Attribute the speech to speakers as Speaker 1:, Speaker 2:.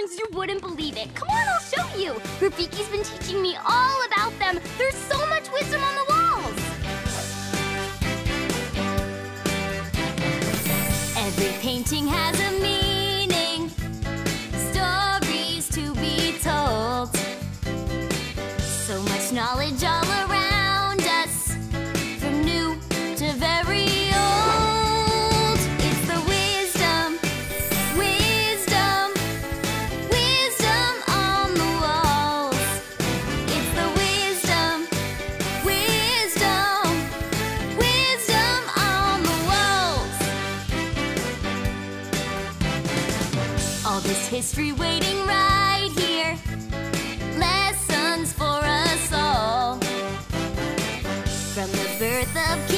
Speaker 1: patterns you wouldn't believe it. Come on, I'll show you. Rafiki's been teaching me all about them. There's so much wisdom on the walls. Every painting has a meaning, stories to be told. So much knowledge All this history waiting right here. Lessons for us all. From the birth of